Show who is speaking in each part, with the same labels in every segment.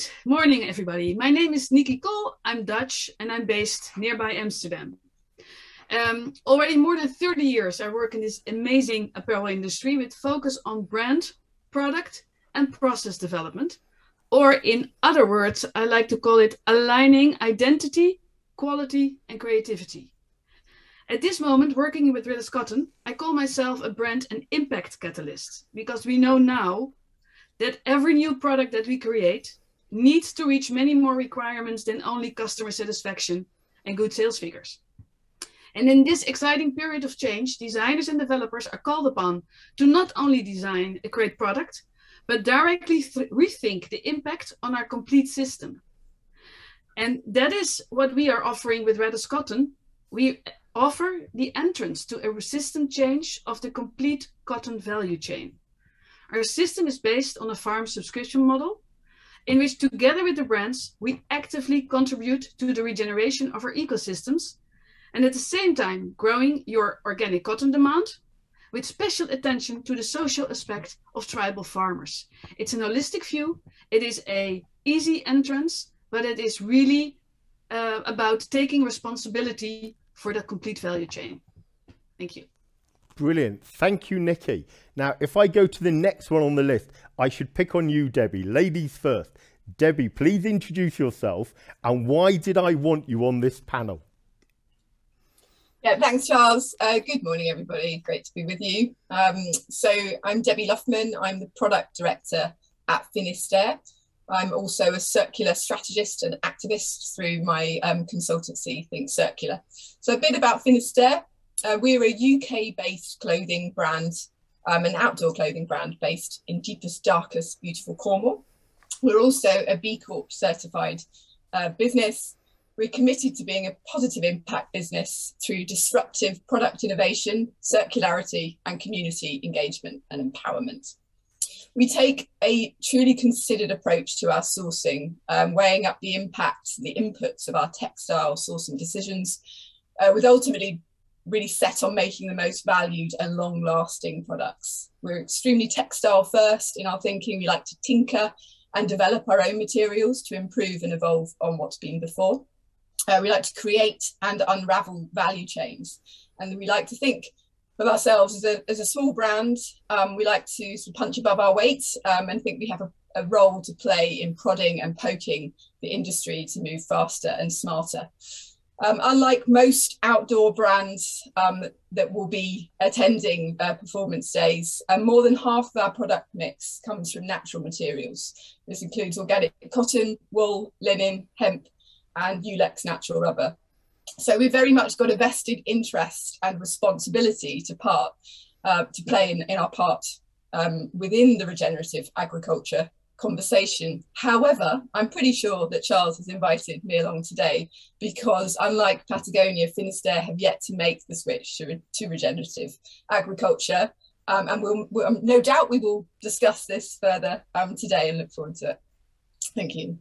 Speaker 1: Good morning, everybody. My name is Niccy Kol. I'm Dutch and I'm based nearby Amsterdam. Um, already more than 30 years, I work in this amazing apparel industry with focus on brand, product, and process development. Or, in other words, I like to call it aligning identity, quality, and creativity. At this moment, working with RaddisCotton, I call myself a brand and impact catalyst because we know now that every new product that we create needs to reach many more requirements than only customer satisfaction and good sales figures. And in this exciting period of change, designers and developers are called upon to not only design a great product, but directly rethink the impact on our complete system. And that is what we are offering with RaddisCotton. We offer the entrance to a resistant change of the complete cotton value chain. Our system is based on a farm subscription model in which together with the brands, we actively contribute to the regeneration of our ecosystems and at the same time growing your organic cotton demand with special attention to the social aspect of tribal farmers. It's an holistic view. It is a easy entrance, but it is really uh, about taking responsibility for the complete value chain. Thank you.
Speaker 2: Brilliant. Thank you, Niccy. Now, if I go to the next one on the list, I should pick on you, Debbie. Ladies first. Debbie, please introduce yourself and why did I want you on this panel?
Speaker 3: Yeah, thanks, Charles. Uh, good morning, everybody. Great to be with you. Um, so I'm Debbie Luffmann. I'm the product director at Finisterre. I'm also a circular strategist and activist through my um, consultancy, Think Circular. So a bit about Finisterre. Uh, we're a UK-based clothing brand, um, an outdoor clothing brand based in deepest, darkest, beautiful Cornwall. We're also a B Corp certified uh, business we're committed to being a positive impact business through disruptive product innovation, circularity, and community engagement and empowerment. We take a truly considered approach to our sourcing, um, weighing up the impacts, the inputs of our textile sourcing decisions, uh, with ultimately really set on making the most valued and long lasting products. We're extremely textile first in our thinking. We like to tinker and develop our own materials to improve and evolve on what's been before. Uh, we like to create and unravel value chains. And we like to think of ourselves as a, as a small brand. Um, we like to sort of punch above our weight um, and think we have a, a, role to play in prodding and poking the industry to move faster and smarter. Um, unlike most outdoor brands um, that will be attending uh, performance days, uh, more than half of our product mix comes from natural materials. This includes organic cotton, wool, linen, hemp, and Yulex natural rubber. So we've very much got a vested interest and responsibility to part uh, to play in, in our part um, within the regenerative agriculture conversation. However, I'm pretty sure that Charles has invited me along today because, unlike Patagonia, Finisterre have yet to make the switch to, to regenerative agriculture. Um, and we'll, we'll um, no doubt we will discuss this further um, today and look forward to it. Thank you.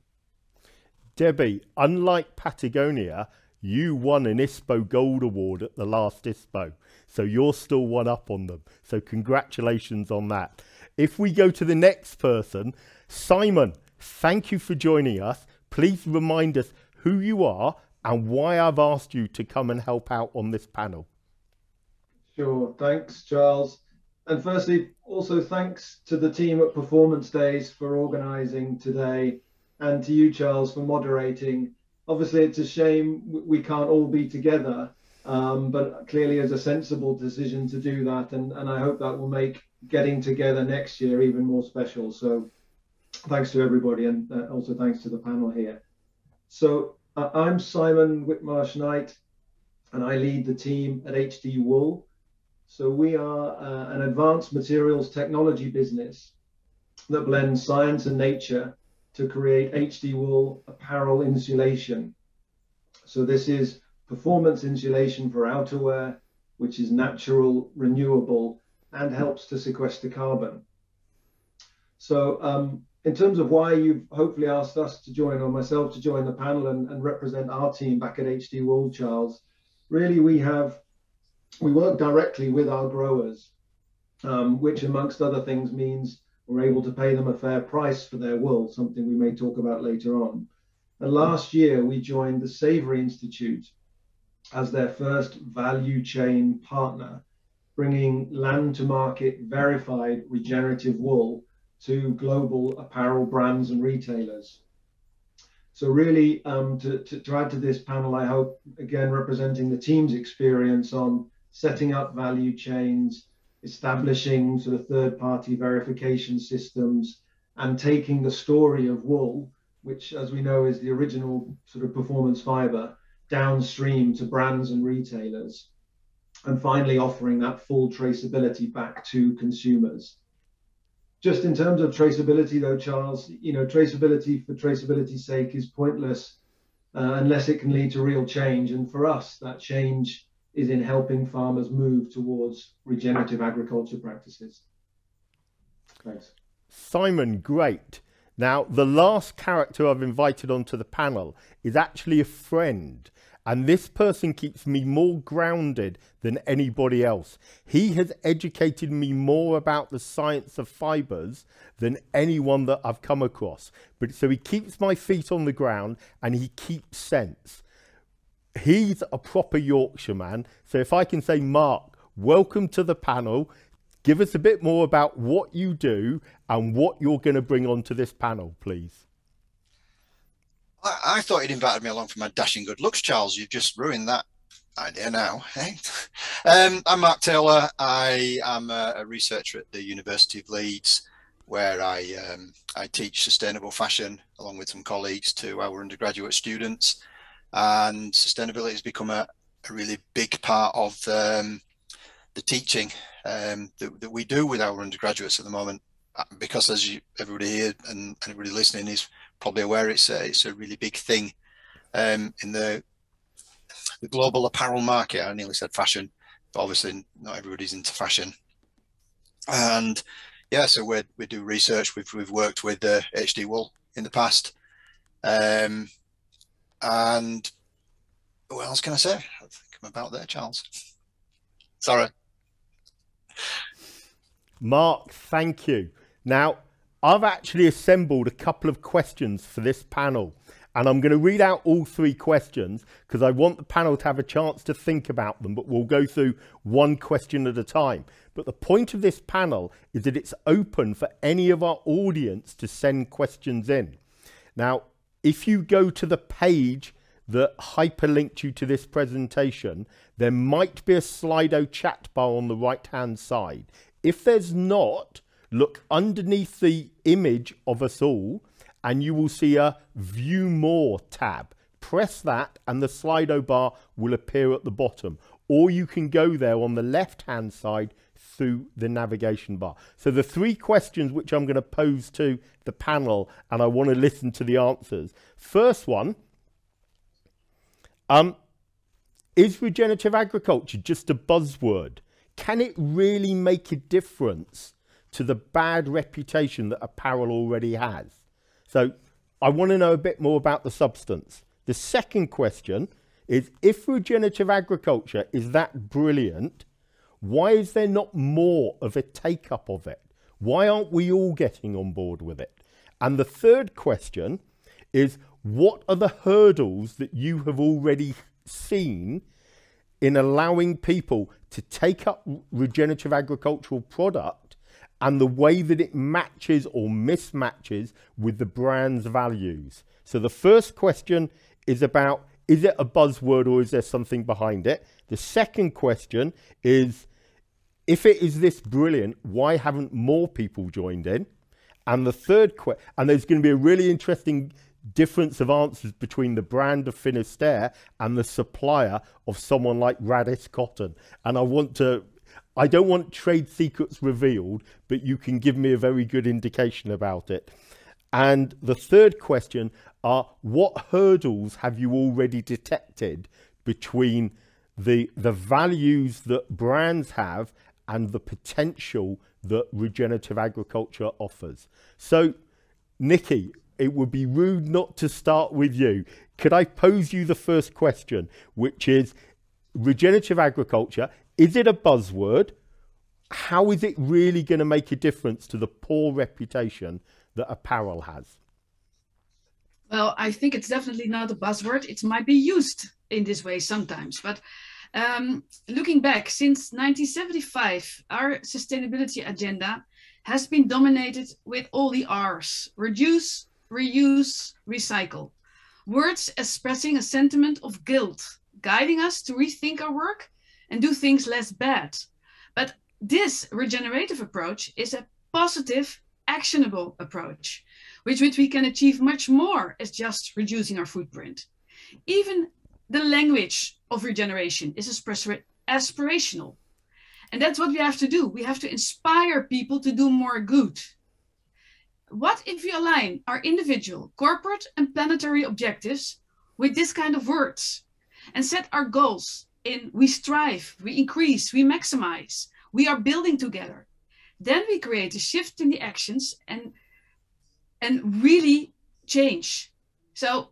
Speaker 2: Debbie, unlike Patagonia, you won an ISPO Gold Award at the last ISPO. So you're still one up on them. So congratulations on that. If we go to the next person, Simon, thank you for joining us. Please remind us who you are and why I've asked you to come and help out on this panel.
Speaker 4: Sure. Thanks, Charles. And firstly, also thanks to the team at Performance Days for organising today and to you, Charles, for moderating. Obviously, it's a shame we can't all be together, um, but clearly, as a sensible decision to do that, and, and I hope that will make getting together next year even more special. So, thanks to everybody, and uh, also thanks to the panel here. So, uh, I'm Simon Whitmarsh Knight, and I lead the team at HD Wool. So, we are uh, an advanced materials technology business that blends science and nature to create HD wool apparel insulation. So this is performance insulation for outerwear, which is natural, renewable, and helps to sequester carbon. So um, in terms of why you've hopefully asked us to join or myself to join the panel and, and represent our team back at HD Wool, Charles, really we have, we work directly with our growers, um, which amongst other things means we're able to pay them a fair price for their wool, something we may talk about later on. And last year, we joined the Savory Institute as their first value chain partner, bringing land to market verified regenerative wool to global apparel brands and retailers. So really, um, to, to, to, add to this panel, I hope, again, representing the team's experience on setting up value chains, establishing sort of third-party verification systems, and taking the story of wool, which, as we know, is the original sort of performance fiber, downstream to brands and retailers. And finally, offering that full traceability back to consumers just in terms of traceability, though, Charles, you know, traceability for traceability's sake is pointless uh, unless it can lead to real change. And for us, that change is in helping farmers move towards regenerative agriculture practices. Thanks.
Speaker 2: Simon, great. Now, the last character I've invited onto the panel is actually a friend and this person keeps me more grounded than anybody else. He has educated me more about the science of fibers than anyone that I've come across. But so he keeps my feet on the ground and he keeps sense. He's a proper Yorkshireman. So if I can say, Mark, welcome to the panel. Give us a bit more about what you do and what you're going to bring onto this panel, please.
Speaker 5: I, I, thought you'd invited me along for my dashing good looks, Charles. You've just ruined that idea now. Um, I'm Mark Taylor. I am a, a, researcher at the University of Leeds, where I um, I teach sustainable fashion along with some colleagues to our undergraduate students, and sustainability has become a, a really big part of um, the teaching um, that, that, we do with our undergraduates at the moment. Uh, because as you, everybody here and everybody listening is probably aware it's a, it's a really big thing um, in the the global apparel market. I nearly said fashion, but obviously not everybody's into fashion. And yeah, so we we do research. We've we've worked with uh, HD Wool in the past, um, and what else can I say? I think I'm about there, Charles. Sorry.
Speaker 2: Mark, thank you. Now, I've actually assembled a couple of questions for this panel. And I'm going to read out all three questions because I want the panel to have a chance to think about them, but we'll go through one question at a time. But the point of this panel is that it's open for any of our audience to send questions in. Now, if you go to the page that hyperlinked you to this presentation, there might be a Slido chat bar on the right hand side. If there's not, Look underneath the image of us all and you will see a View More tab. Press that and the Slido bar will appear at the bottom. Or you can go there on the left-hand side through the navigation bar. So the three questions which I'm going to pose to the panel and I want to listen to the answers. First one, um, is regenerative agriculture just a buzzword? Can it really make a difference to the bad reputation that apparel already has. So I want to know a bit more about the substance. The second question is if regenerative agriculture is that brilliant, why is there not more of a take up of it? Why aren't we all getting on board with it? And the third question is what are the hurdles that you have already seen in allowing people to take up regenerative agricultural product and the way that it matches or mismatches with the brand's values. So the first question is about is it a buzzword or is there something behind it? The second question is if it is this brilliant, why haven't more people joined in? And the third question, and there's going to be a really interesting difference of answers between the brand of Finisterre and the supplier of someone like RaddisCotton. And I want to I don't want trade secrets revealed, but you can give me a very good indication about it. And the third question are what hurdles have you already detected between the, the values that brands have and the potential that regenerative agriculture offers? So, Niccy, it would be rude not to start with you. Could I pose you the first question, which is regenerative agriculture is it a buzzword how is it really going to make a difference to the poor reputation that apparel has?
Speaker 1: Well, I think it's definitely not a buzzword. It might be used in this way sometimes, but um, looking back since 1975, our sustainability agenda has been dominated with all the R's reduce, reuse, recycle. Words expressing a sentiment of guilt, guiding us to rethink our work and do things less bad. But this regenerative approach is a positive, actionable approach, with which we can achieve much more as just reducing our footprint. Even the language of regeneration is aspirational. And that's what we have to do. We have to inspire people to do more good. What if we align our individual, corporate, and planetary objectives with this kind of words and set our goals in we strive, we increase, we maximize, we are building together? Then we create a shift in the actions and and really change. So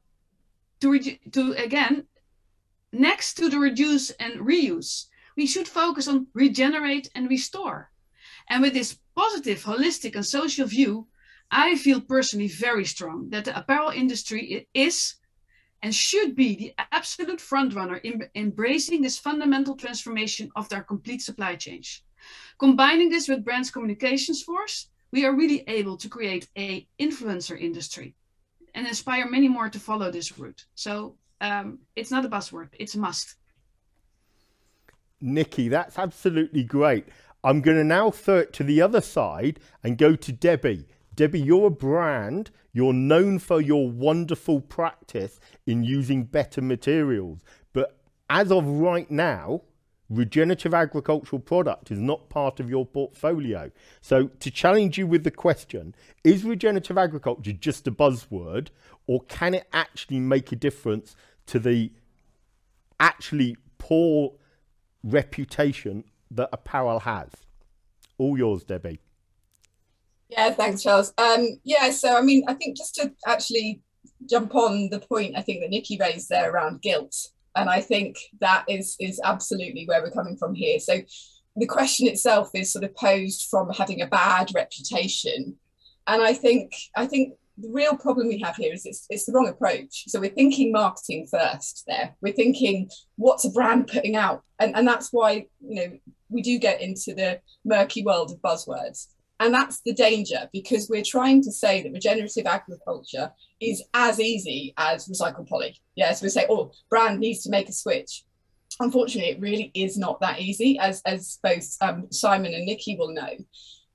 Speaker 1: to, to again Next to the reduce and reuse, we should focus on regenerate and restore. And with this positive, holistic, and social view, I feel personally very strong that the apparel industry is and should be the absolute frontrunner in embracing this fundamental transformation of their complete supply chains. Combining this with brands communications force, we are really able to create a influencer industry and inspire many more to follow this route. So um, it's not a buzzword, it's a must.
Speaker 2: Niccy, that's absolutely great. I'm going to now throw it to the other side and go to Debbie. Debbie, you're a brand. You're known for your wonderful practice in using better materials. But as of right now, regenerative agricultural product is not part of your portfolio. So to challenge you with the question, is regenerative agriculture just a buzzword or can it actually make a difference to the actually poor reputation that apparel has? All yours, Debbie.
Speaker 3: Yeah, thanks, Charles. Um, yeah, so I mean, I think just to actually jump on the point I think that Niccy raised there around guilt, and I think that is is absolutely where we're coming from here. So the question itself is sort of posed from having a bad reputation, and I think I think the real problem we have here is it's, it's the wrong approach. So we're thinking marketing first there. We're thinking what's a brand putting out? And, and that's why, you know, we do get into the murky world of buzzwords. And that's the danger because we're trying to say that regenerative agriculture is as easy as recycled poly. Yes, we say, oh, brand needs to make a switch. Unfortunately, it really is not that easy, as, as both um, Simon and Niccy will know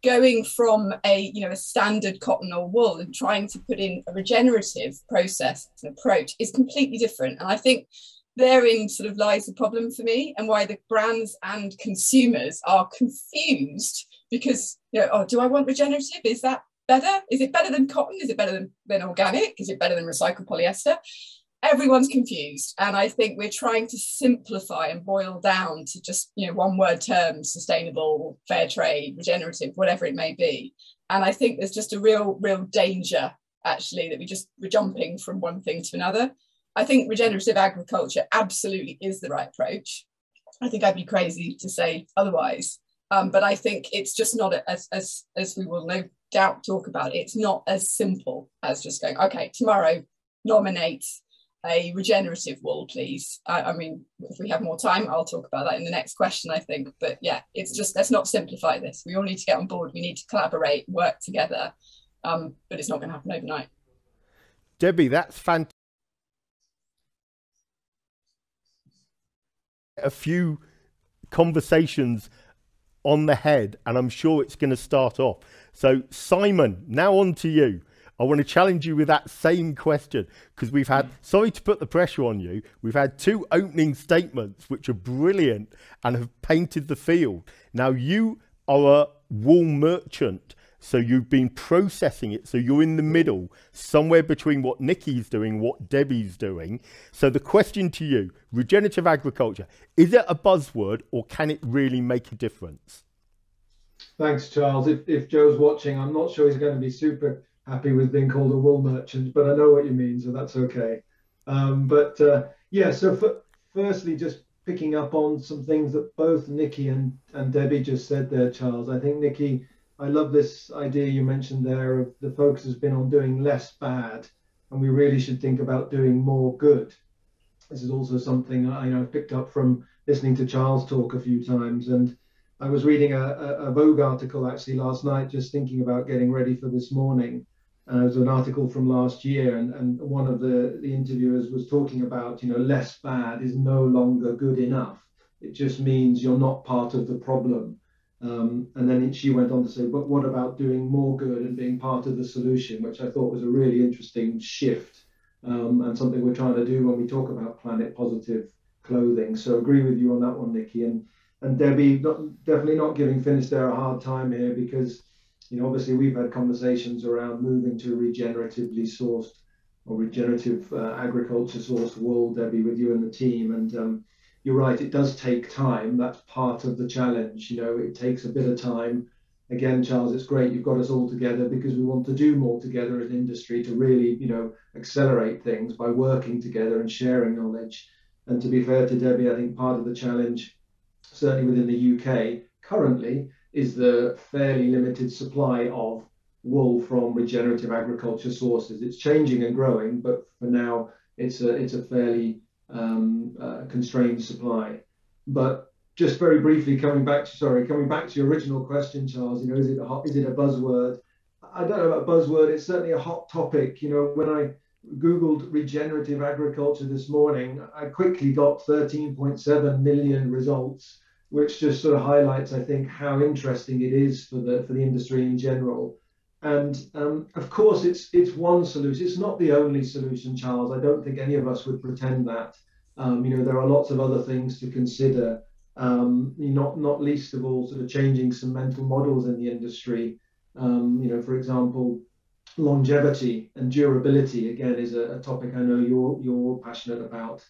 Speaker 3: going from a you know a standard cotton or wool and trying to put in a regenerative process and approach is completely different and i think therein sort of lies the problem for me and why the brands and consumers are confused because you know oh do i want regenerative? Is that better? Is it better than cotton? Is it better than, than organic? Is it better than recycled polyester? Everyone's confused. And i think we're trying to simplify and boil down to just you know one word terms sustainable fair trade regenerative whatever it may be. And i think there's just a real real danger actually that we just we're jumping from one thing to another. I think regenerative agriculture absolutely is the right approach. I think i'd be crazy to say otherwise um, but i think it's just not as as as we will no doubt talk about it's not as simple as just going okay tomorrow nominate a regenerative wool, please? I, I, mean, if we have more time, I'll talk about that in the next question, I think. But yeah, it's just let's not simplify this. We all need to get on board. We need to collaborate, work together. Um, but it's not going to happen overnight.
Speaker 2: Debbie, that's fantastic. A few conversations on the head, and I'm sure it's going to start off. So, Simon, now on to you. I want to challenge you with that same question because we've had, hmm. sorry to put the pressure on you, we've had two opening statements which are brilliant and have painted the field. Now, you are a wool merchant, so you've been processing it, so you're in the middle, somewhere between what Niccy's doing, what Debbie's doing. So, the question to you regenerative agriculture, is it a buzzword or can it really make a difference?
Speaker 4: Thanks, Charles. If, if Joe's watching, I'm not sure he's going to be super happy with being called a wool merchant, but I know what you mean, so that's okay. Um, but uh, yeah, so for, firstly, just picking up on some things that both Niccy and, and Debbie just said there, Charles. I think, Niccy, I love this idea you mentioned there of the focus has been on doing less bad, and we really should think about doing more good. This is also something I picked up from listening to Charles talk a few times. And I was reading a, a, a Vogue article actually last night, just thinking about getting ready for this morning. Uh, it was an article from last year, and, and one of the, the interviewers was talking about, you know, less bad is no longer good enough. It just means you're not part of the problem. Um, and then she went on to say, but what about doing more good and being part of the solution, which I thought was a really interesting shift um, and something we're trying to do when we talk about planet positive clothing. So agree with you on that one, Niccy. And and Debbie, not, definitely not giving Finisterre a hard time here because you know, obviously we've had conversations around moving to regeneratively sourced or regenerative uh, agriculture sourced wool, Debbie, with you and the team. And um, you're right, it does take time. That's part of the challenge. You know, it takes a bit of time. Again, Charles, it's great you've got us all together because we want to do more together as an industry to really, you know, accelerate things by working together and sharing knowledge. And to be fair to Debbie, I think part of the challenge, certainly within the UK currently, is the fairly limited supply of wool from regenerative agriculture sources. It's changing and growing, but for now it's a it's a fairly um, uh, constrained supply. But just very briefly, coming back to sorry, coming back to your original question, Charles. You know, is it a hot, is it a buzzword? I don't know about buzzword. It's certainly a hot topic. You know, when I googled regenerative agriculture this morning, I quickly got 13.7 million results which just sort of highlights, I think, how interesting it is for the for the industry in general. And um, of course, it's it's one solution. It's not the only solution, Charles. I don't think any of us would pretend that. Um, you know, there are lots of other things to consider. Um, not not least of all, sort of changing some mental models in the industry. Um, you know, for example, longevity and durability again is a, a topic I know you're you're passionate about.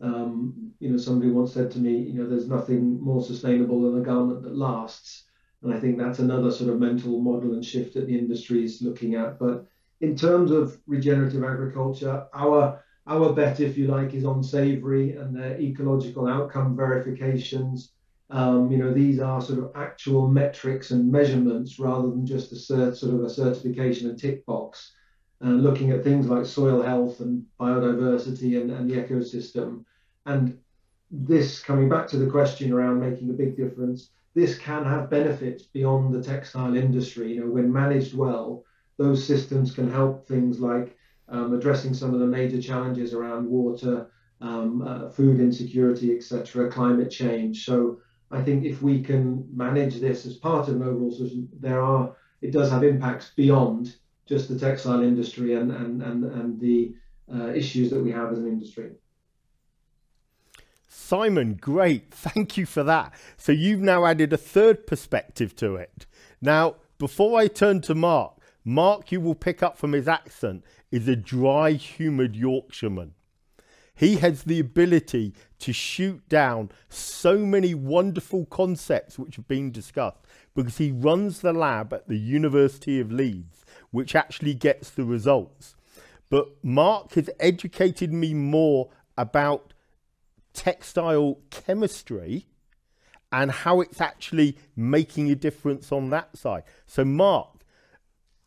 Speaker 4: Um, you know, somebody once said to me, you know, there's nothing more sustainable than a garment that lasts. And I think that's another sort of mental model and shift that the industry is looking at. But in terms of regenerative agriculture, our our bet, if you like, is on Savory and their ecological outcome verifications. Um, you know, these are sort of actual metrics and measurements rather than just a cert, sort of a certification and tick box and looking at things like soil health and biodiversity and, and the ecosystem. And this, coming back to the question around making a big difference, this can have benefits beyond the textile industry. You know, when managed well, those systems can help things like um, addressing some of the major challenges around water, um, uh, food insecurity, etc., climate change. So I think if we can manage this as part of an overall solution, there are it does have impacts beyond just the textile industry and and and, and the uh, issues that we have as an industry.
Speaker 2: Simon, great. Thank you for that. So you've now added a third perspective to it. Now, before I turn to Mark, Mark, you will pick up from his accent, is a dry, humid Yorkshireman. He has the ability to shoot down so many wonderful concepts which have been discussed because he runs the lab at the University of Leeds which actually gets the results. But Mark has educated me more about textile chemistry and how it's actually making a difference on that side. So Mark,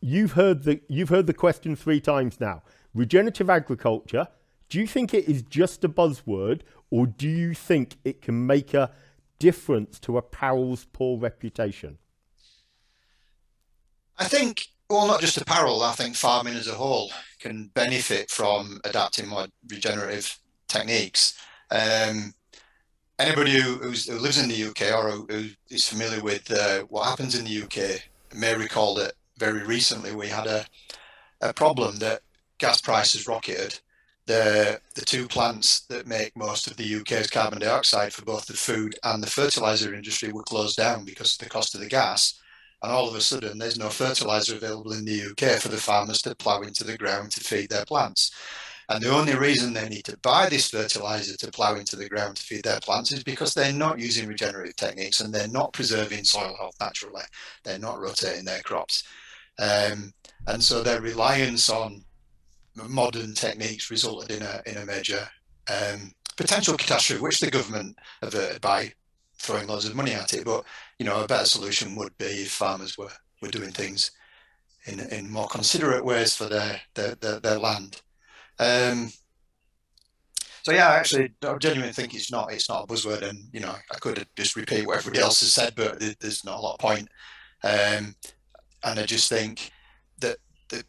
Speaker 2: you've heard the you've heard the question three times now. Regenerative agriculture, do you think it is just a buzzword or do you think it can make a difference to apparel's poor reputation?
Speaker 5: I think well, not just apparel. I think farming as a whole can benefit from adapting more regenerative techniques. Um, anybody who, who, lives in the UK or who, who is familiar with uh, what happens in the UK may recall that very recently we had a, a problem that gas prices rocketed. The, the two plants that make most of the UK's carbon dioxide for both the food and the fertilizer industry were closed down because of the cost of the gas and all of a sudden there's no fertilizer available in the UK for the farmers to plough into the ground to feed their plants. And the only reason they need to buy this fertilizer to plough into the ground to feed their plants is because they're not using regenerative techniques and they're not preserving soil health naturally. They're not rotating their crops. Um, and so their reliance on modern techniques resulted in a, in a major um, potential catastrophe, which the government averted by throwing loads of money at it. But you know, a better solution would be if farmers were were doing things in in more considerate ways for their their their, their land. Um, so yeah, I actually, I genuinely think it's not it's not a buzzword, and you know, I could just repeat what everybody else has said, but there's not a lot of point. Um, and I just think that that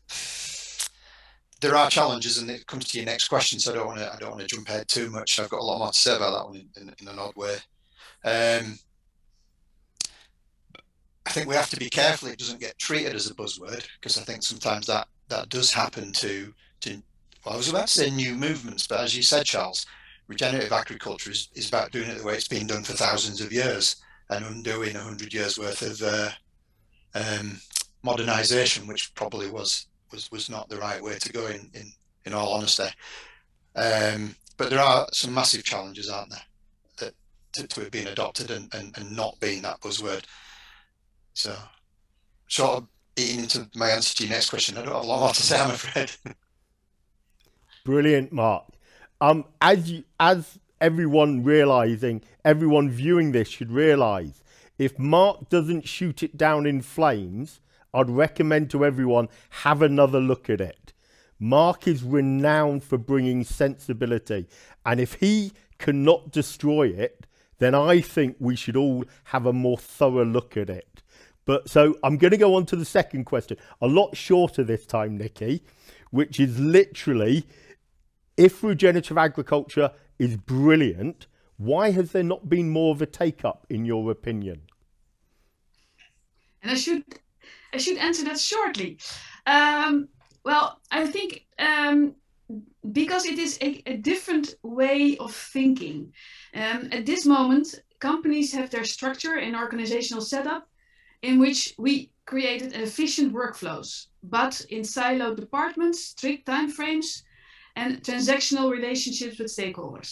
Speaker 5: there are challenges, and it comes to your next question. So I don't want to I don't want to jump ahead too much. I've got a lot more to say about that one in, in, in an odd way. Um, I think we have to be careful it doesn't get treated as a buzzword because I think sometimes that that does happen to to well, I was about to say new movements, but as you said, Charles, regenerative agriculture is, is about doing it the way it's been done for thousands of years and undoing a hundred years worth of uh, um, modernization, which probably was was was not the right way to go in in, in all honesty. Um, but there are some massive challenges, aren't there, that to, to it being adopted and, and, and not being that buzzword. So, sort of eating into my answer to your next question, I don't have a lot more to say, I'm afraid.
Speaker 2: Brilliant, Mark. Um, as you, as everyone realizing, everyone viewing this should realize, if Mark doesn't shoot it down in flames, I'd recommend to everyone have another look at it. Mark is renowned for bringing sensibility, and if he cannot destroy it, then I think we should all have a more thorough look at it. But so I'm going to go on to the second question, a lot shorter this time, Niccy, which is literally if regenerative agriculture is brilliant, why has there not been more of a take up, in your opinion?
Speaker 1: And I should I should answer that shortly. Um, well, I think um, because it is a, a, different way of thinking. Um, at this moment, companies have their structure and organizational setup in which we created efficient workflows, but in siloed departments, strict timeframes, and transactional relationships with stakeholders.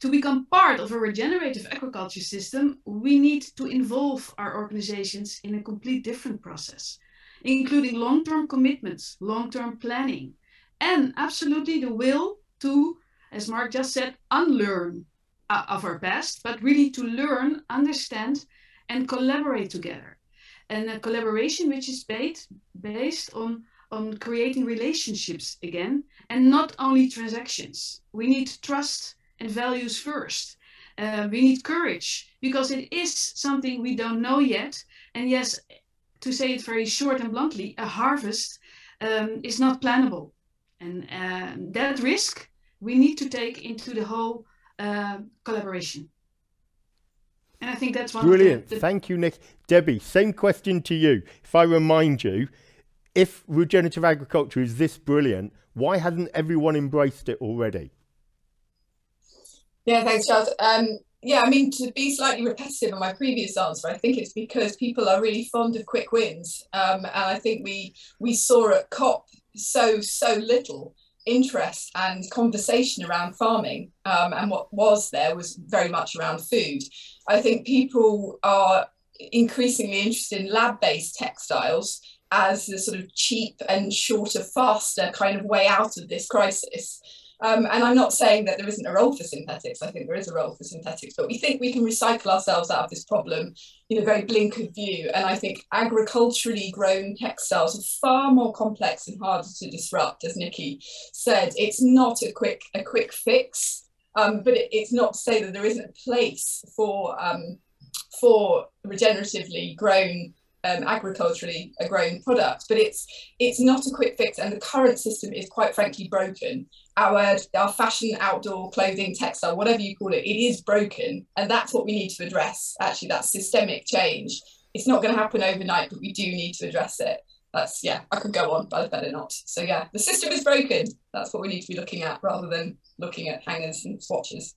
Speaker 1: To become part of a regenerative agriculture system, we need to involve our organizations in a complete different process, including long-term commitments, long-term planning, and absolutely the will to, as Mark just said, unlearn uh, of our past, but really to learn, understand, and collaborate together. And a collaboration which is based, based on, on creating relationships again, and not only transactions. We need trust and values first. Uh, we need courage because it is something we don't know yet. And yes, to say it very short and bluntly, a harvest um, is not plannable. And uh, that risk we need to take into the whole uh, collaboration. And I think that's one
Speaker 2: Brilliant.
Speaker 1: The, the...
Speaker 2: Thank you, Nick. Debbie, same question to you. If I remind you, if regenerative agriculture is this brilliant, why hasn't everyone embraced it already?
Speaker 3: Yeah, thanks, Charles. Um, yeah, I mean, to be slightly repetitive on my previous answer, I think it's because people are really fond of quick wins. Um, and I think we we saw at COP so, so little interest and conversation around farming. Um, and what was there was very much around food. I think people are increasingly interested in lab-based textiles as the sort of cheap and shorter, faster kind of way out of this crisis. Um, and I'm not saying that there isn't a role for synthetics. I think there is a role for synthetics, but we think we can recycle ourselves out of this problem in a very blink of view. And I think agriculturally grown textiles are far more complex and harder to disrupt, as Niccy said. It's not a quick a quick fix, um, but it, it's not to say that there isn't a place for um, for regeneratively grown um, agriculturally a grown product, but it's it's not a quick fix, and the current system is quite frankly broken. Our our fashion, outdoor clothing, textile, whatever you call it, it is broken, and that's what we need to address. Actually, that systemic change. It's not going to happen overnight, but we do need to address it. That's yeah, I could go on, but I better not. So yeah, the system is broken. That's what we need to be looking at, rather than looking at hangers and swatches.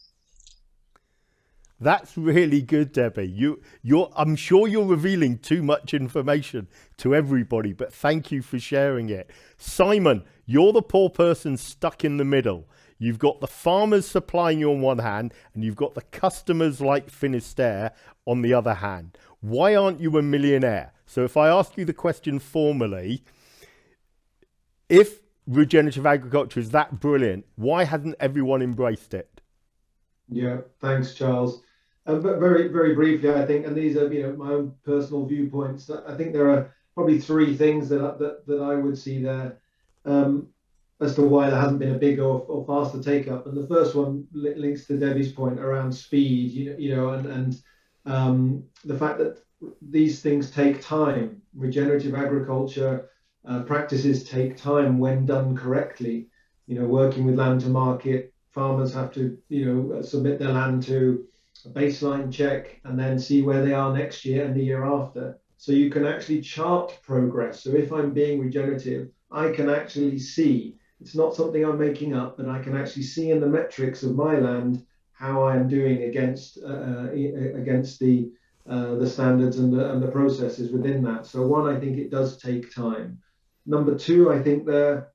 Speaker 2: That's really good, Debbie. You, you're, I'm sure you're revealing too much information to everybody, but thank you for sharing it. Simon, you're the poor person stuck in the middle. You've got the farmers supplying you on one hand, and you've got the customers like Finisterre on the other hand. Why aren't you a millionaire? So, if I ask you the question formally, if regenerative agriculture is that brilliant, why hasn't everyone embraced it?
Speaker 4: Yeah, thanks, Charles. Uh, but very, very briefly, I think, and these are you know my own personal viewpoints. I think there are probably three things that that, that I would see there um, as to why there hasn't been a bigger or, or faster take up. And the first one li- links to Debbie's point around speed. You know, you know, and and um, the fact that these things take time. Regenerative agriculture uh, practices take time when done correctly. You know, working with land to market, farmers have to you know submit their land to a baseline check and then see where they are next year and the year after. So you can actually chart progress. So if I'm being regenerative, I can actually see. It's not something I'm making up, but I can actually see in the metrics of my land how I am doing against uh, uh against the uh, the standards and the, and the processes within that. So one, I think it does take time. Number two, I think there,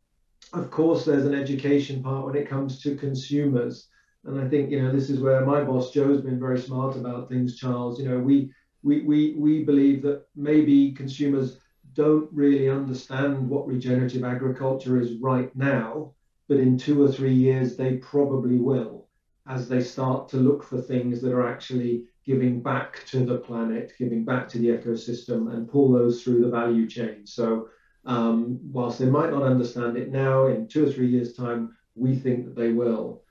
Speaker 4: of course, there's an education part when it comes to consumers. And I think, you know, this is where my boss Joe's been very smart about things, Charles. You know, we we we we believe that maybe consumers don't really understand what regenerative agriculture is right now, but in two or three years they probably will as they start to look for things that are actually giving back to the planet, giving back to the ecosystem, and pull those through the value chain. So, um, whilst they might not understand it now, in two or three years' time, we think that they will.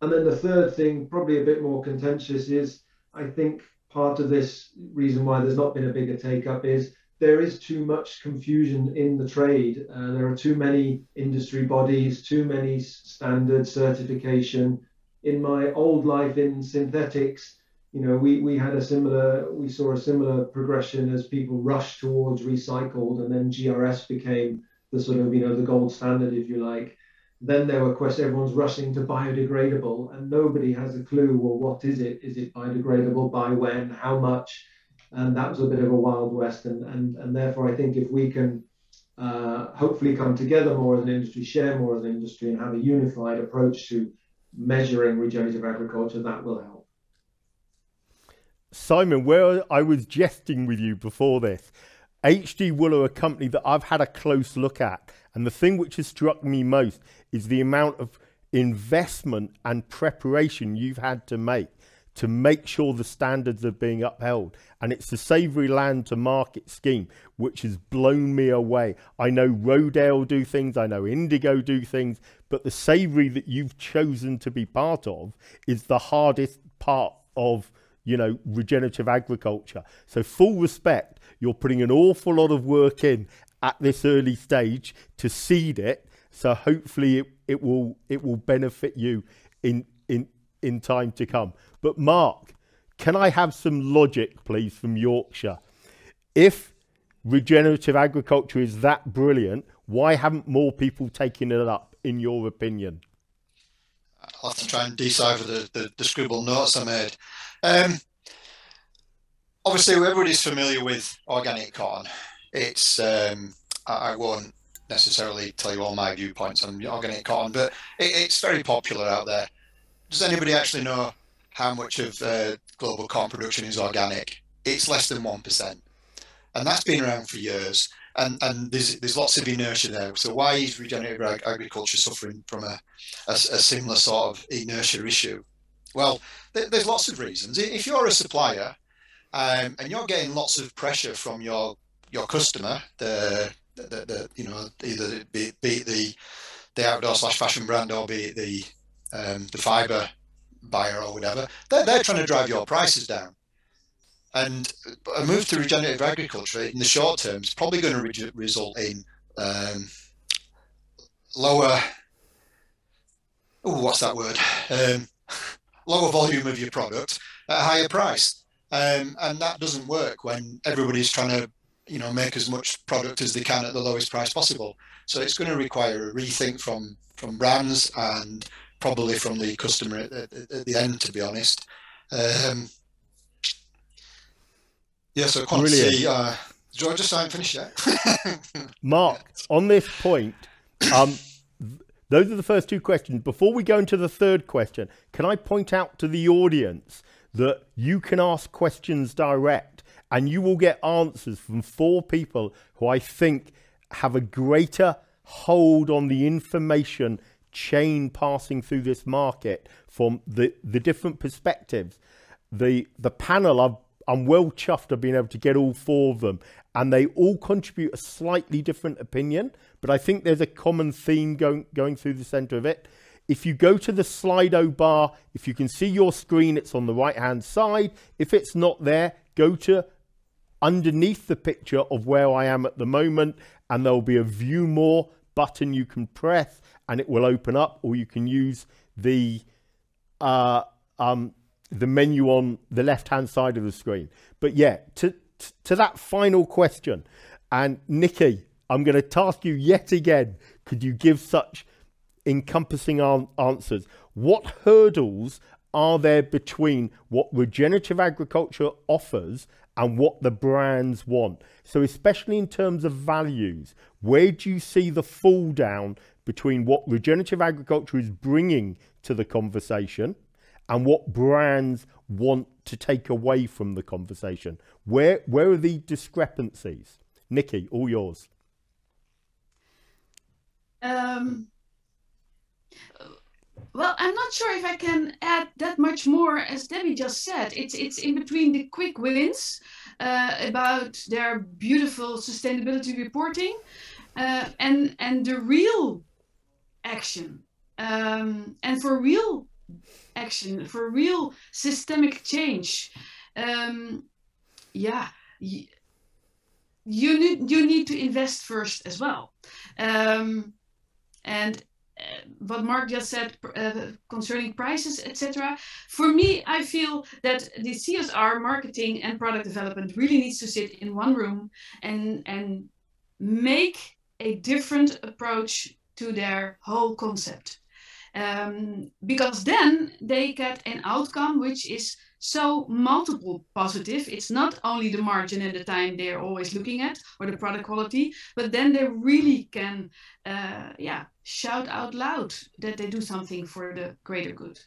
Speaker 4: And then the third thing, probably a bit more contentious, is I think part of this reason why there's not been a bigger take up is there is too much confusion in the trade. Uh, there are too many industry bodies, too many standard certification. In my old life in synthetics, you know, we, we had a similar, we saw a similar progression as people rushed towards recycled and then GRS became the sort of, you know, the gold standard, if you like. Then there were questions, everyone's rushing to biodegradable and nobody has a clue, well, what is it? Is it biodegradable? By when? How much? And that was a bit of a wild west. And, and, and therefore, I think if we can uh, hopefully come together more as an industry, share more as an industry, and have a unified approach to measuring regenerative agriculture, that will help.
Speaker 2: Simon, where I was jesting with you before this, HD are a company that I've had a close look at. And the thing which has struck me most is the amount of investment and preparation you've had to make to make sure the standards are being upheld. And it's the Savory Land to Market scheme which has blown me away. I know Rodale do things, I know Indigo do things, but the Savory that you've chosen to be part of is the hardest part of you know, regenerative agriculture. So, full respect, you're putting an awful lot of work in at this early stage to seed it. So, hopefully, it, it will it will benefit you in in in time to come. But Mark, can I have some logic, please, from Yorkshire? If regenerative agriculture is that brilliant, why haven't more people taken it up, in your opinion?
Speaker 5: I'll have to try and decipher the, the, the scribbled notes I made. Um, obviously, everybody's familiar with organic cotton. It's um, I, I, won't necessarily tell you all my viewpoints on organic cotton, but it, it's very popular out there. Does anybody actually know how much of uh, global cotton production is organic? It's less than one percent, and that's been around for years. And, and there's there's lots of inertia there. So why is regenerative agriculture suffering from a, a, a similar sort of inertia issue? Well, there's lots of reasons. If you're a supplier um, and you're getting lots of pressure from your your customer, the, the, the you know either be, be the the outdoor slash fashion brand or be the um, the fiber buyer or whatever, they're, they're trying to drive your prices down. And a move to regenerative agriculture in the short term is probably going to re- result in um, lower. Oh, what's that word? Um, lower volume of your product at a higher price. Um, and that doesn't work when everybody's trying to, you know, make as much product as they can at the lowest price possible. So it's going to require a rethink from from brands and probably from the customer at, at, at the end, to be honest. Um, yeah, so quantity. Uh, do you want to just finish that?
Speaker 2: Mark, on this point, um, those are the first two questions. Before we go into the third question, can I point out to the audience that you can ask questions direct and you will get answers from four people who I think have a greater hold on the information chain passing through this market from the, the different perspectives. The the panel, I've, I'm well chuffed of being able to get all four of them, and they all contribute a slightly different opinion. But I think there's a common theme going going through the centre of it. If you go to the Slido bar, if you can see your screen, it's on the right hand side. If it's not there, go to underneath the picture of where I am at the moment, and there'll be a view more button you can press and it will open up, or you can use the uh, um, the menu on the left hand side of the screen. But yeah, to to that final question, and Niccy, I'm going to task you yet again. Could you give such encompassing our answers? What hurdles are there between what regenerative agriculture offers and what the brands want? So, especially in terms of values, where do you see the fall down between what regenerative agriculture is bringing to the conversation and what brands want to take away from the conversation? Where, where are the discrepancies? Niccy, all yours.
Speaker 1: Um, well, I'm not sure if I can add that much more, as Debbie just said. It's it's in between the quick wins uh, about their beautiful sustainability reporting uh, and and the real action. Um, and for real action, for real systemic change, um, yeah, you, you need you need to invest first as well. Um, and what Mark just said uh, concerning prices, etc. For me, I feel that the CSR marketing and product development really needs to sit in one room and and make a different approach to their whole concept. Um, because then they get an outcome which is so multiple positive. It's not only the margin and the time they're always looking at or the product quality, but then they really can, uh, yeah, shout out loud that they do something for the greater good.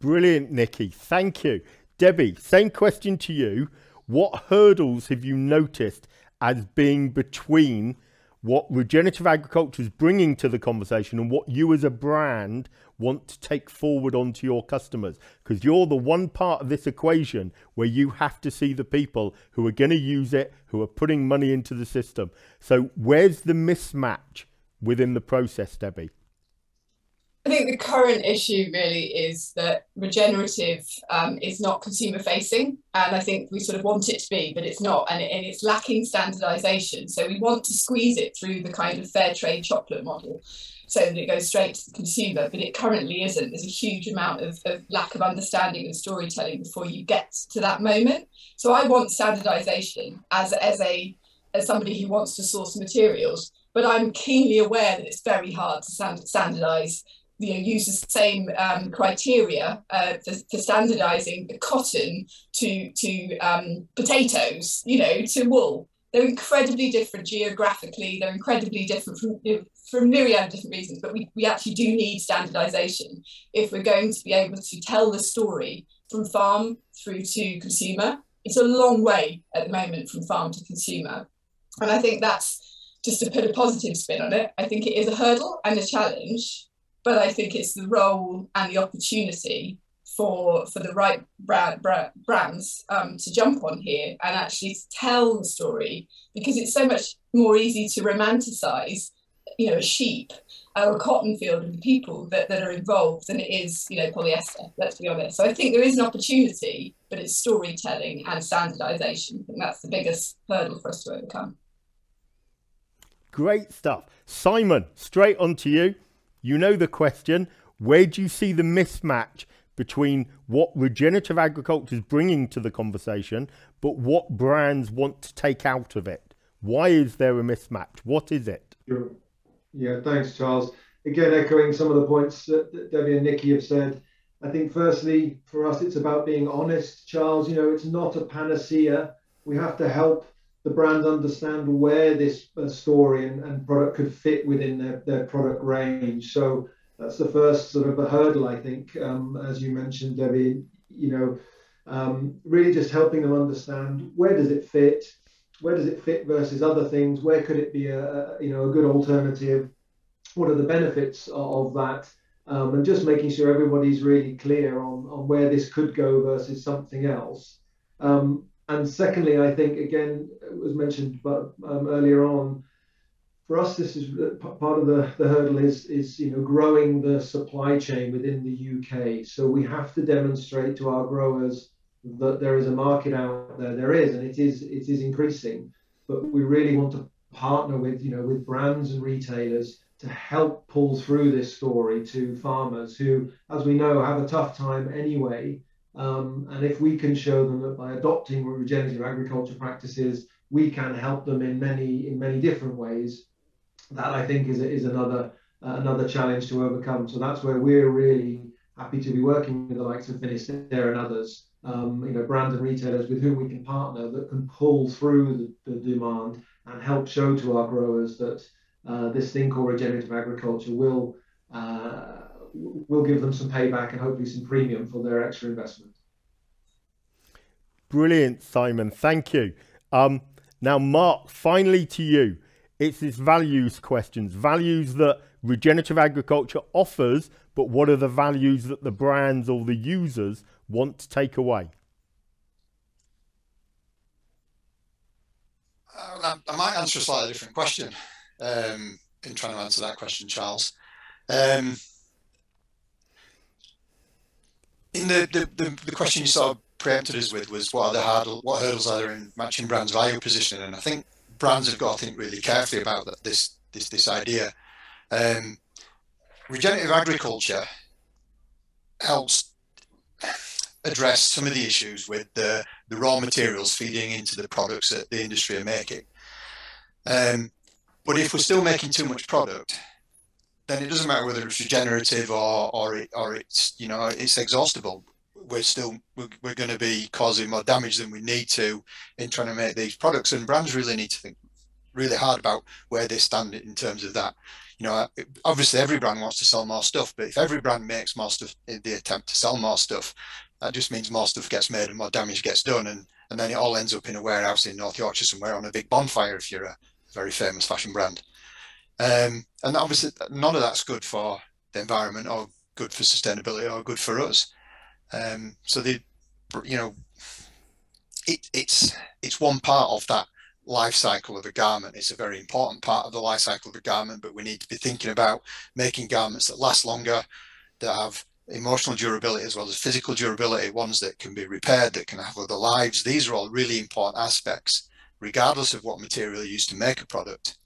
Speaker 2: Brilliant, Niccy. Thank you. Debbie, same question to you. What hurdles have you noticed as being between what regenerative agriculture is bringing to the conversation and what you as a brand want to take forward onto your customers. Because you're the one part of this equation where you have to see the people who are going to use it who are putting money into the system. So where's the mismatch within the process debbie
Speaker 3: I think the current issue really is that regenerative um, is not consumer facing. And I think we sort of want it to be, but it's not. And, it, and it's lacking standardization. So we want to squeeze it through the kind of fair trade chocolate model so that it goes straight to the consumer, but it currently isn't. There's a huge amount of, of lack of understanding and storytelling before you get to that moment. So I want standardization as, as a as somebody who wants to source materials, but I'm keenly aware that it's very hard to standardize you know, use the same um, criteria uh, for, for, standardizing the cotton to to um, potatoes, you know, to wool. They're incredibly different geographically. They're incredibly different from, for a myriad of different reasons. But we, we actually do need standardization if we're going to be able to tell the story from farm through to consumer. It's a long way at the moment from farm to consumer, and I think that's just to put a positive spin on it. I think it is a hurdle and a challenge but I think it's the role and the opportunity for for the right brand, brand brands um, to jump on here and actually tell the story. Because it's so much more easy to romanticize you know a sheep or a cotton field and the people that, that are involved than it is you know polyester let's be honest. So i think there is an opportunity but it's storytelling and standardization. And that's the biggest hurdle for us to overcome.
Speaker 2: Great stuff. Simon straight on to you you know the question where do you see the mismatch between what regenerative agriculture is bringing to the conversation, but what brands want to take out of it? Why is there a mismatch? What is it?
Speaker 4: Yeah, thanks, Charles. Again, echoing some of the points that Debbie and Niccy have said. I think, firstly, for us, it's about being honest, Charles. You know, it's not a panacea. We have to help the brands understand where this uh, story and, and product could fit within their, their product range. So that's the first sort of a hurdle, I think, um, as you mentioned, Debbie, you know, um, really just helping them understand where does it fit, where does it fit versus other things, where could it be a, a you know a good alternative, what are the benefits of that, um, and just making sure everybody's really clear on, on where this could go versus something else. Um, and secondly, I think again, it was mentioned but, um, earlier on, for us, this is part of the, the hurdle is, is you know growing the supply chain within the UK. So we have to demonstrate to our growers that there is a market out there. There is, and it is it is increasing. But we really want to partner with you know with brands and retailers to help pull through this story to farmers who, as we know, have a tough time anyway. Um, and if we can show them that by adopting regenerative agriculture practices, we can help them in many in many different ways, that I think is is another uh, another challenge to overcome. So that's where we're really happy to be working with the likes of Finisterre and others, um, you know, brands and retailers with whom we can partner that can pull through the, the demand and help show to our growers that uh, this thing called regenerative agriculture will uh, will give them some payback and hopefully some premium for their extra investment.
Speaker 2: Brilliant, Simon. Thank you. Um, now, Mark, finally to you. It's this values questions, values that regenerative agriculture offers, but what are the values that the brands or the users want to take away?
Speaker 5: Uh, I might answer a slightly different question um, in trying to answer that question, Charles. Um, in the, the, the, the, question you sort of preempted us with was what are the hurdle, what hurdles are there in matching brands value position? And I think brands have got to think really carefully about that, this this this idea. Um, regenerative agriculture helps address some of the issues with the, the raw materials feeding into the products that the industry are making. Um, but if we're still making too much product, then it doesn't matter whether it's regenerative or or it, or it's you know it's exhaustible. We're still we're, we're going to be causing more damage than we need to in trying to make these products. And brands really need to think really hard about where they stand in terms of that. You know, obviously every brand wants to sell more stuff, but if every brand makes more stuff in the attempt to sell more stuff, that just means more stuff gets made and more damage gets done, and and then it all ends up in a warehouse in North Yorkshire somewhere on a big bonfire if you're a very famous fashion brand. Um, and obviously, none of that's good for the environment or good for sustainability or good for us. Um, so the, you know, it, it's it's one part of that life cycle of a garment. It's a very important part of the life cycle of a garment, but we need to be thinking about making garments that last longer, that have emotional durability as well as physical durability, ones that can be repaired, that can have other lives. These are all really important aspects regardless of what material you use to make a product,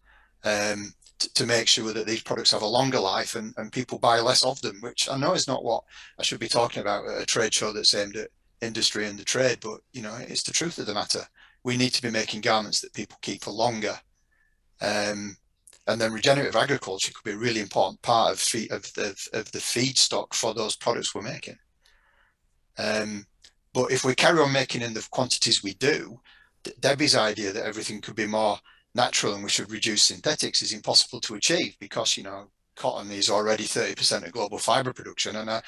Speaker 5: um, to make sure that these products have a longer life and, and people buy less of them, which I know is not what I should be talking about at a trade show that's aimed at industry and the trade, but you know, it's the truth of the matter. We need to be making garments that people keep for longer. Um, and then regenerative agriculture could be a really important part of, feed, of, the, of the feedstock for those products we're making. Um, but if we carry on making in the quantities we do, Debbie's idea that everything could be more natural and we should reduce synthetics is impossible to achieve because you know cotton is already 30% of global fiber production. And uh,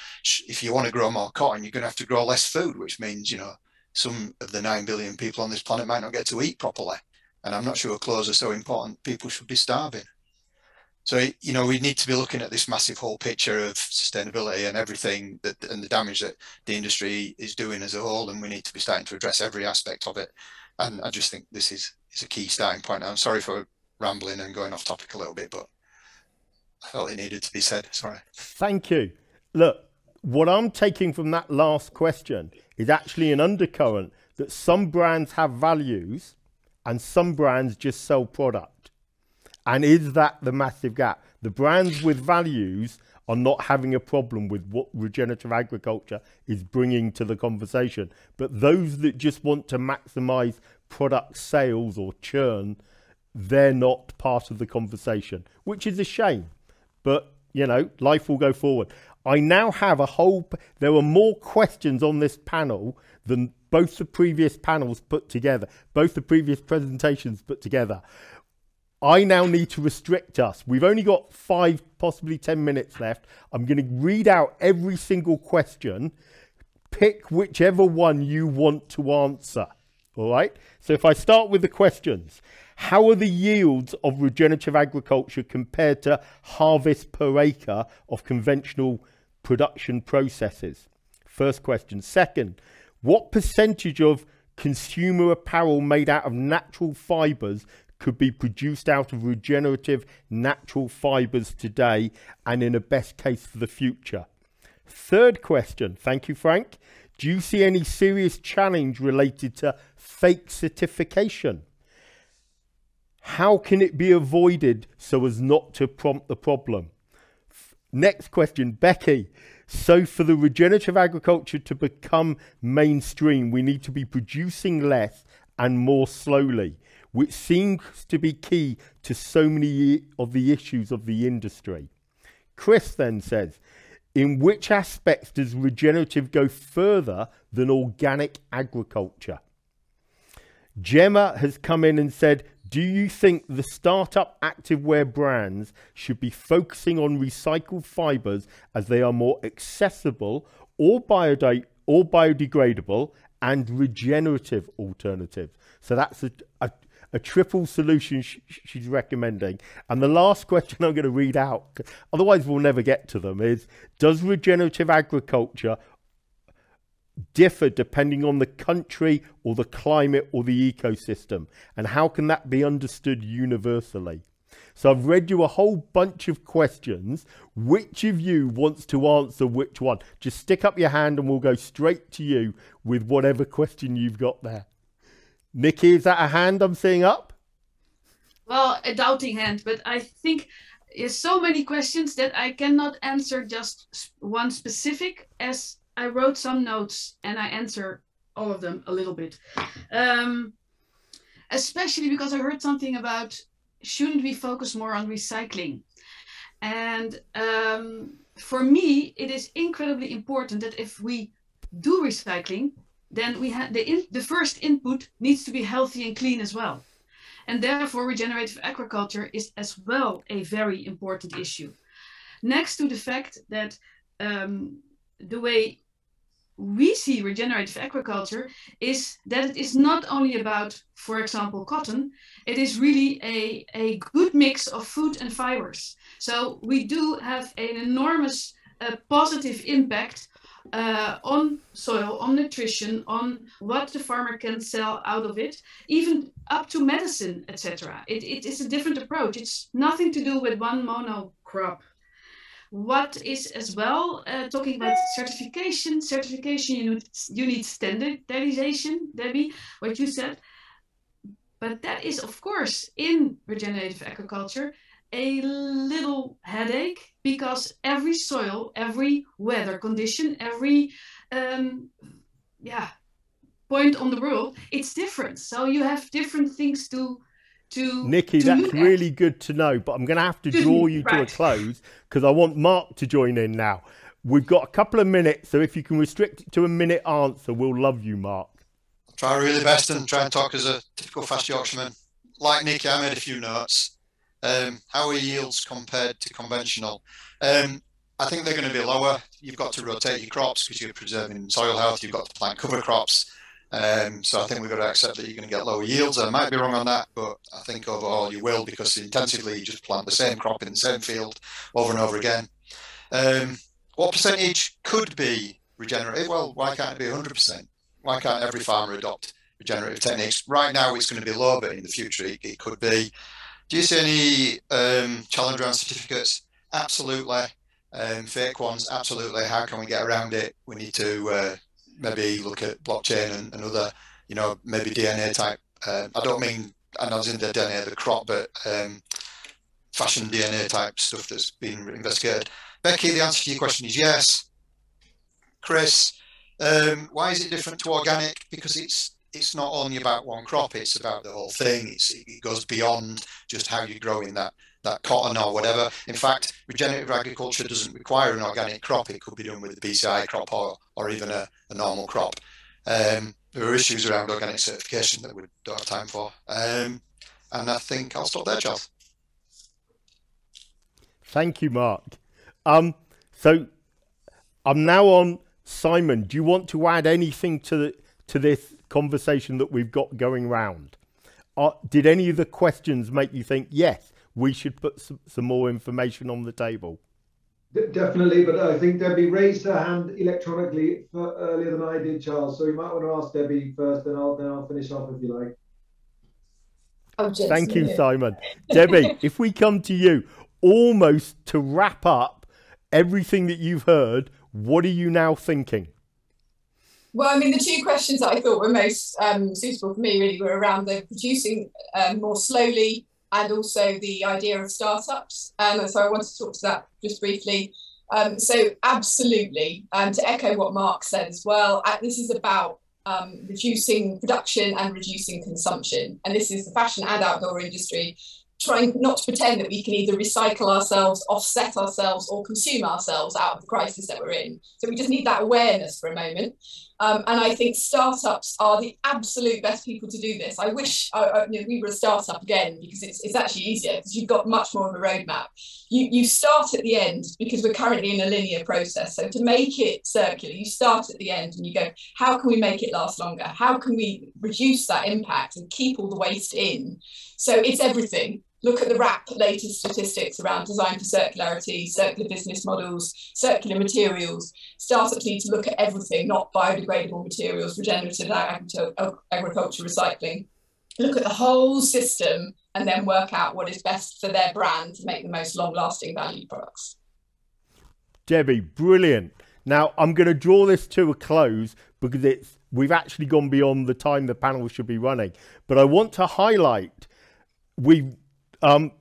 Speaker 5: if you want to grow more cotton you're going to have to grow less food which means you know some of the 9 billion people on this planet might not get to eat properly. And i'm not sure clothes are so important people should be starving. So you know we need to be looking at this massive whole picture of sustainability and everything that and the damage that the industry is doing as a whole and we need to be starting to address every aspect of it. And I just think this is is a key starting point. I'm sorry for rambling and going off topic a little bit, but I felt it needed to be said. Sorry.
Speaker 2: Thank you. Look, what I'm taking from that last question is actually an undercurrent that some brands have values and some brands just sell product. And is that the massive gap? The brands with values are not having a problem with what regenerative agriculture is bringing to the conversation. But those that just want to maximize product sales or churn, they're not part of the conversation, which is a shame. But, you know, life will go forward. I now have a whole, there were more questions on this panel than both the previous panels put together, both the previous presentations put together. I now need to restrict us. We've only got five, possibly 10 minutes left. I'm going to read out every single question. Pick whichever one you want to answer. All right. So if I start with the questions, How are the yields of regenerative agriculture compared to harvest per acre of conventional production processes? First question. Second, what percentage of consumer apparel made out of natural fibres could be produced out of regenerative natural fibres today and in a best case for the future? Third question. Thank you, Frank. Do you see any serious challenge related to fake certification? How can it be avoided so as not to prompt the problem? Next question, Becky. So, for the regenerative agriculture to become mainstream, we need to be producing less and more slowly, which seems to be key to so many of the issues of the industry. Chris then says, in which aspects does regenerative go further than organic agriculture? Gemma has come in and said, do you think the startup activewear brands should be focusing on recycled fibers as they are more accessible or, or biodegradable and regenerative alternatives? So that's a, a, a triple solution sh- she's recommending. And the last question I'm going to read out, otherwise we'll never get to them, is Does regenerative agriculture differ depending on the country or the climate or the ecosystem? And how can that be understood universally? So I've read you a whole bunch of questions. Which of you wants to answer which one? Just stick up your hand and we'll go straight to you with whatever question you've got there. Niccy, is that a hand I'm seeing up?
Speaker 1: Well, a doubting hand, but I think there's so many questions that I cannot answer just one specific as I wrote some notes and I answer all of them a little bit. Um, especially because I heard something about shouldn't we focus more on recycling? And um, for me, it is incredibly important that if we do recycling, then we have the the first input needs to be healthy and clean as well. And therefore, regenerative agriculture is as well a very important issue. Next to the fact that um, the way we see regenerative agriculture is that it is not only about, for example, cotton, it is really a, a good mix of food and fibers. So we do have an enormous uh, positive impact uh, on soil, on nutrition, on what the farmer can sell out of it, even up to medicine, etc. It, it is a different approach. It's nothing to do with one monocrop what is as well uh, talking about certification certification you need, you need standardization debbie what you said. But that is of course in regenerative agriculture a little headache because every soil every weather condition every um, yeah point on the world it's different. So you have different things to to
Speaker 2: Niccy,
Speaker 1: to
Speaker 2: that's really good to know, but I'm going to have to draw you right. to a close because I want Mark to join in now. We've got a couple of minutes, so if you can restrict it to a minute answer, we'll love you, Mark.
Speaker 5: I'll try really best and try and talk as a typical fast Yorkshireman. Like Niccy, I made a few notes. Um, how are yields compared to conventional? Um, I think they're going to be lower. You've got to rotate your crops because you're preserving soil health. You've got to plant cover crops. Um, so I think we've got to accept that you're going to get lower yields. I might be wrong on that, but I think overall you will because intensively you just plant the same crop in the same field over and over again. Um, what percentage could be regenerative? Well, why can't it be 100%? Why can't every farmer adopt regenerative techniques? Right now it's going to be low, but in the future it, it could be. Do you see any um, challenge around certificates? Absolutely. Um, fake ones, absolutely. How can we get around it? We need to uh, maybe look at blockchain and, and other, you know, maybe DNA type. Uh, I don't mean, in the DNA of the crop, but um, fashion DNA type stuff that's been investigated. Becky, the answer to your question is yes. Chris, um, why is it different to organic? Because it's it's not only about one crop; it's about the whole thing. It's, it goes beyond just how you're growing that that cotton or whatever. In fact, regenerative agriculture doesn't require an organic crop. It could be done with a BCI crop or, or even a, a normal crop. Um, there are issues around organic certification that we don't have time for. Um, and I think I'll stop there, Charles.
Speaker 2: Thank you, Mark. Um, so I'm now on Simon. Do you want to add anything to the, to this conversation that we've got going round? uh, did any of the questions make you think, yes, we should put some, some more information on the table?
Speaker 4: Definitely, but I think Debbie raised her hand electronically earlier than I did, Charles. So you might want to ask Debbie first, and I'll then I'll finish off if you like.
Speaker 2: Oh, Thank you, Simon. Debbie, if we come to you, almost to wrap up everything that you've heard, what are you now thinking?
Speaker 3: Well, I mean, the two questions that I thought were most um, suitable for me really were around the producing um, more slowly and also the idea of startups. Um, so I want to talk to that just briefly. Um, so absolutely, um, to echo what Mark said as well, uh, this is about um, reducing production and reducing consumption. And this is the fashion and outdoor industry trying not to pretend that we can either recycle ourselves, offset ourselves, or consume ourselves out of the crisis that we're in. So we just need that awareness for a moment. Um, and I think startups are the absolute best people to do this. I wish we were a startup again because it's, it's actually easier because you've got much more of a roadmap. You, you start at the end because we're currently in a linear process. So to make it circular, you start at the end and you go, how can we make it last longer? How can we reduce that impact and keep all the waste in? So it's everything look at the WRAP latest statistics around design for circularity, circular business models, circular materials. Startups need to look at everything, not biodegradable materials, regenerative agriculture, recycling. Look at the whole system and then work out what is best for their brand to make the most long lasting value products.
Speaker 2: Debbie, brilliant. Now I'm going to draw this to a close because it's we've actually gone beyond the time the panel should be running. But I want to highlight we um,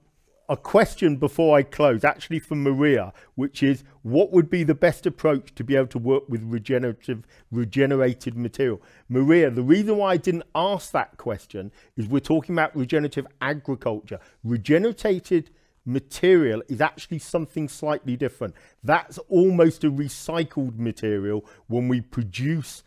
Speaker 2: a question before I close, actually from Maria, which is what would be the best approach to be able to work with regenerative, regenerated material? Maria, the reason why I didn't ask that question is we're talking about regenerative agriculture. Regenerated material is actually something slightly different. That's almost a recycled material when we produce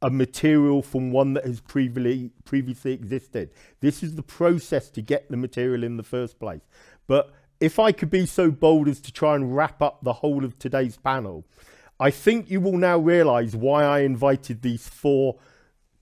Speaker 2: a material from one that has previously previously existed. This is the process to get the material in the first place. But if I could be so bold as to try and wrap up the whole of today's panel, I think you will now realize why I invited these four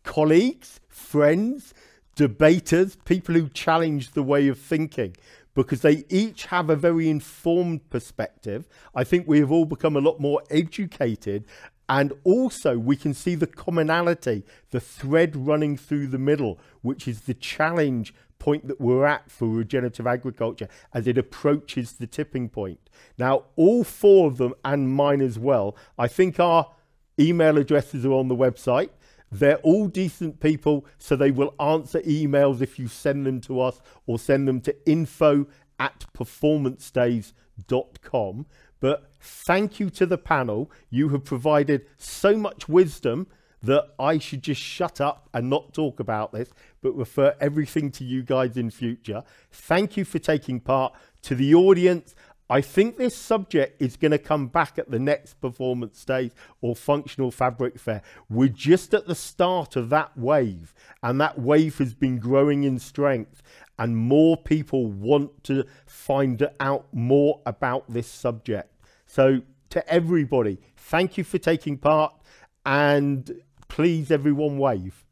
Speaker 2: colleagues, friends, debaters, people who challenge the way of thinking because they each have a very informed perspective. I think we have all become a lot more educated and also, we can see the commonality, the thread running through the middle, which is the challenge point that we're at for regenerative agriculture as it approaches the tipping point. Now, all four of them, and mine as well, I think our email addresses are on the website. They're all decent people, so they will answer emails if you send them to us or send them to info at performancedays.com. But thank you to the panel. You have provided so much wisdom that I should just shut up and not talk about this, but refer everything to you guys in future. Thank you for taking part. To the audience, I think this subject is going to come back at the next Performance Days or functional fabric fair. We're just at the start of that wave, and that wave has been growing in strength and more people want to find out more about this subject. So, to everybody, thank you for taking part and please, everyone, wave.